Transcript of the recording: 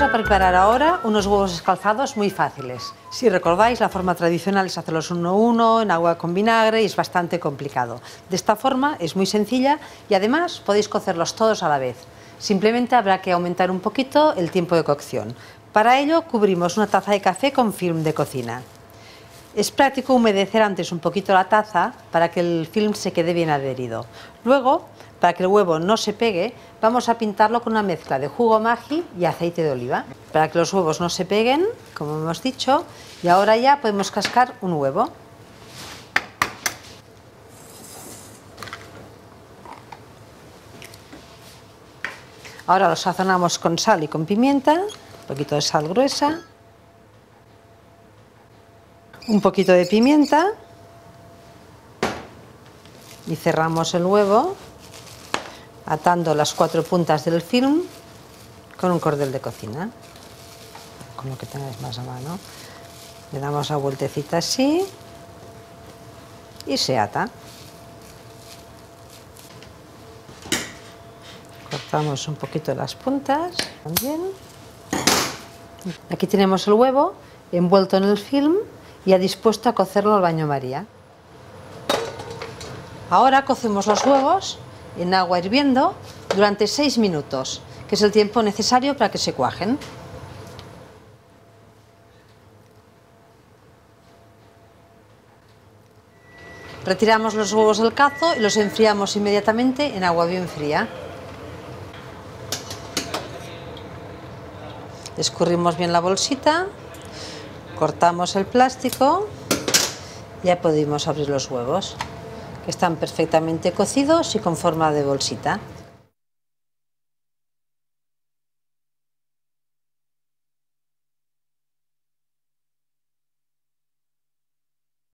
a preparar ahora unos huevos escalzados muy fáciles. Si recordáis, la forma tradicional es hacerlos uno a uno en agua con vinagre y es bastante complicado. De esta forma es muy sencilla y además podéis cocerlos todos a la vez. Simplemente habrá que aumentar un poquito el tiempo de cocción. Para ello cubrimos una taza de café con film de cocina. Es práctico humedecer antes un poquito la taza para que el film se quede bien adherido. Luego, para que el huevo no se pegue, vamos a pintarlo con una mezcla de jugo magi y aceite de oliva. Para que los huevos no se peguen, como hemos dicho, y ahora ya podemos cascar un huevo. Ahora lo sazonamos con sal y con pimienta, un poquito de sal gruesa, un poquito de pimienta y cerramos el huevo atando las cuatro puntas del film con un cordel de cocina, con lo que tengáis más a mano. Le damos la vueltecita así y se ata. Cortamos un poquito las puntas también. Aquí tenemos el huevo envuelto en el film y ya dispuesto a cocerlo al baño María. Ahora cocemos los huevos en agua hirviendo durante 6 minutos, que es el tiempo necesario para que se cuajen. Retiramos los huevos del cazo y los enfriamos inmediatamente en agua bien fría. Escurrimos bien la bolsita, cortamos el plástico ya podemos abrir los huevos que están perfectamente cocidos y con forma de bolsita.